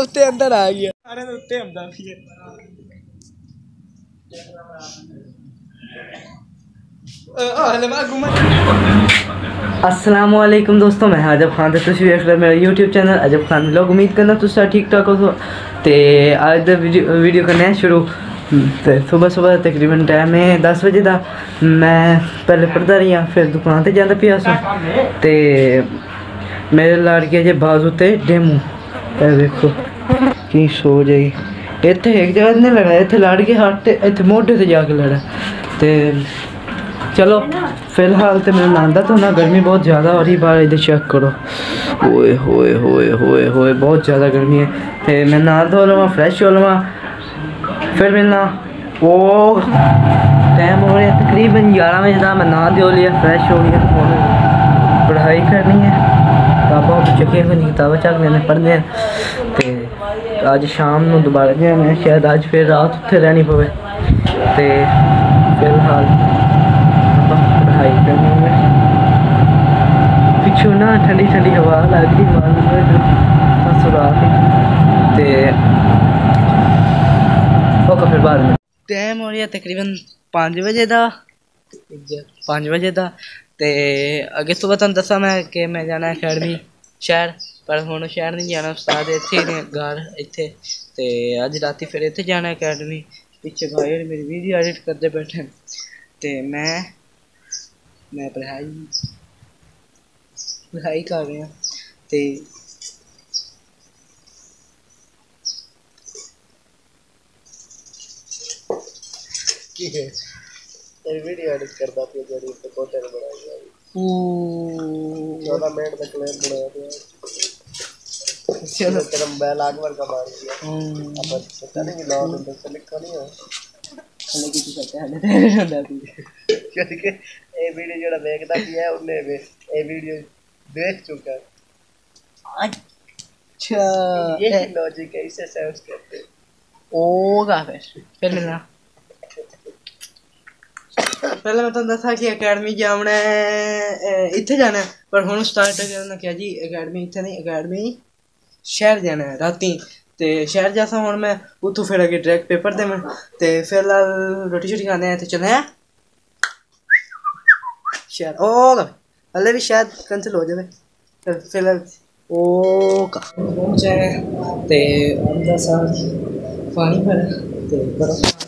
उत्ते अंदर आ गया। अरे उत्ते अंदर भी असलम दोस्तों मैं अजब खान तो तुम मेरा यूट्यूब चैनल अजब खान लोग उम्मीद करना तुस ठीक ठाक हो तो। अज वीडियो वीडियो करने शुरू। हम्म, ते सुबह सुबह तकरीबन टाइम है दस बजे का मैं पहले पढ़ता रही फिर दुकान पर जाता पिया ते मेरे लड़के जो बाजू ते डेमू। देखो, कि सो जाएगी इतने एक जगह नहीं लड़ा इतने लड़ के हट तो इतने मोटे से जाके लड़ा। तो चलो, फ़िलहाल तो मैं नहाता तो ना गर्मी बहुत ज़्यादा हो रही बार इधर चेक करो। होए होए होए होए होए, बहुत ज़्यादा गर्मी है। ते मैं नहा धो लवा फ्रैश हो लवा। फिर मिलना वो टाइम हो रहा है तकरीबन ग्यारह बजे था मैं नहा धो लिया फ्रैश हो गया। पढ़ाई करनी है। किताबा चुके हुए किताबें चक लेने पढ़ने ते अज शाम ਨੂੰ ਦੁਬਾਰਾ ਜਾਣਾ ਸ਼ਾਇਦ ਅੱਜ ਫਿਰ ਰਾਤ ਉੱਥੇ ਰਹਿਣੀ ਪਵੇ ਤੇ ਫਿਲਹਾਲ पढ़ाई करने में पिछू ना ठंडी ठंडी हवा लग रही मालूम सुराख ते ओके फिर बाद में टाइम हो रहा तकरीबन पाँच बजे का पाँच बजे का ਤੇ ਅੱਗੇ ਸੁਬਹ ਤੁਹਾਨੂੰ ਦੱਸਾਂ ਮੈਂ ਕਿ ਮੈਂ ਜਾਣਾ ਅਕੈਡਮੀ ਸ਼ਹਿਰ, ਪਰ ਹੁਣ ਸ਼ਹਿਰ ਨਹੀਂ ਜਾਣਾ, ਉਸਤਾਦ ਇੱਥੇ ਨੇ, ਘਰ ਇੱਥੇ। ਤੇ ਅੱਜ ਰਾਤੀ ਫਿਰ ਇੱਥੇ ਜਾਣਾ ਅਕੈਡਮੀ, ਪਿੱਛੇ ਭਾਈ ਮੇਰੀ ਵੀਡੀਓ ਐਡਿਟ ਕਰਦੇ ਬੈਠੇ ਤੇ ਮੈਂ ਮੈਂ ਪੜ੍ਹਾਈ ਪੜ੍ਹਾਈ ਕਰ ਰਿਹਾ। ਤੇ ਕੀ ਹੈ? कोई वीडियो एडिट करदा पियो जेडी पे कोटे ने बनाई है चौदह मिनट तक लेट बनाया तो चलो। तेरा बैल आगवर का मार दिया। अब पता नहीं लॉ में तो से लिखा नहीं है खाने की चीज़ है ना तेरे रोना भी। क्योंकि ये वीडियो जोड़ा देखता भी है उन्हें भी ये वीडियो देख चुका है अच्छा। ये लॉजिक है इसे सेंस करते होगा फिर फिर ना ਪਹਿਲਾਂ ਮੈਂ ਤੁਹਾਨੂੰ ਦੱਸਾਂ ਕਿ ਅਕੈਡਮੀ ਜਾਣਾ ਹੈ ਇੱਥੇ ਜਾਣਾ ਪਰ ਹੁਣ ਸਟਾਰਟ ਕਰਨਾ ਕਿਹਾ ਜੀ ਅਕੈਡਮੀ ਇੱਥੇ ਨਹੀਂ ਅਕੈਡਮੀ ਸ਼ਹਿਰ ਜਾਣਾ ਹੈ ਰਾਤੀ। ਤੇ ਸ਼ਹਿਰ ਜਾਸਾ ਹੁਣ ਮੈਂ, ਉੱਥੋਂ ਫਿਰ ਅੱਗੇ ਡਾਇਰੈਕਟ ਪੇਪਰ ਦੇਵਾਂ। ਤੇ ਫਿਲਹਾਲ ਰੋਟੀ ਛੁੱਟੀ ਖਾਣੇ ਆ ਤੇ ਚਲੇ ਆ। ਸ਼ਹਿਰ ਉਹ ਹਲੇ ਵੀ ਸ਼ਾਇਦ ਕੈਂਸਲ ਹੋ ਜਾਵੇ। ਤੇ ਫਿਲਹਾਲ ਉਹ ਕਾ ਪਹੁੰਚੇ ਤੇ ਅੰਦਰ ਸਾਰ ਪਾਣੀ ਭਰ, ਤੇ ਬਰਫ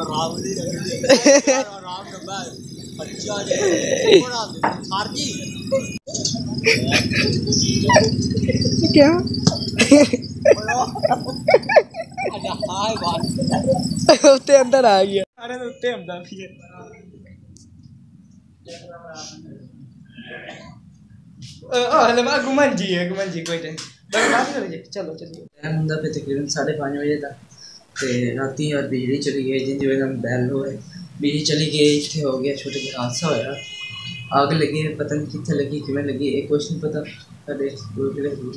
क्या? उत्ते अंदर आ गया। अरे तो उत्ते अंदर है। घुमन जी घुमन जी कोई नहीं। चलो चलिए। पे तकरीबन साढ़े पाँच बजे तक तो रात यार बिजली चली गई जिन वजह हम बैल हुए बिजली चली गई इतने हो गया छोटे छोटे हादसा होया। आग लगी, पता नहीं कितने लगी किमें लगी, एक कुछ नहीं पता।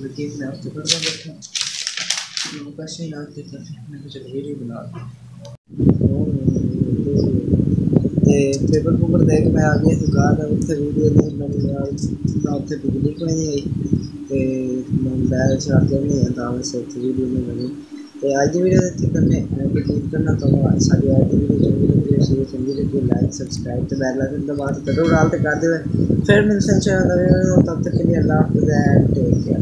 लगी मैं हॉस्पिटल में बैठा लोगों याद देता फिर मैंने चलो वीडियो बना पेपर पूपर देख मैं आ गया दुकान है उसे वीडियो नहीं बनी यार। रात बिजली कोई नहीं आई। तो मैं बैल चार्जर नहीं है तो मैं सोच वीडियो नहीं बनी। ਤੇ ਅੱਜ ਦੀ ਵੀਡੀਓ ਦੇ ਇੱਥੇ ਕਰਨੇ ਕੰਪਲੀਟ ਕਰਨਾ ਤੁਹਾਨੂੰ ਸਾਡੀ ਅੱਜ ਦੀ ਵੀਡੀਓ ਚੰਗੀ ਲੱਗੀ ਹੋ ਸਕੇ ਚੰਗੀ ਲੱਗੀ ਲਾਈਕ ਸਬਸਕ੍ਰਾਈਬ ਤੇ ਬੈਲ ਆਈਕਨ ਦਬਾ ਕੇ ਜ਼ਰੂਰ ਆਲ ਤੇ ਕਰ ਦਿਓ। ਫਿਰ ਮਿਲਦੇ ਹਾਂ ਚੈਨਲ ਤੇ ਤਦ ਤੱਕ ਕੇ ਲਈ ਅੱਲਾਹ ਹਾਫਿਜ਼, ਐਂਡ ਟੇਕ ਕੇਅਰ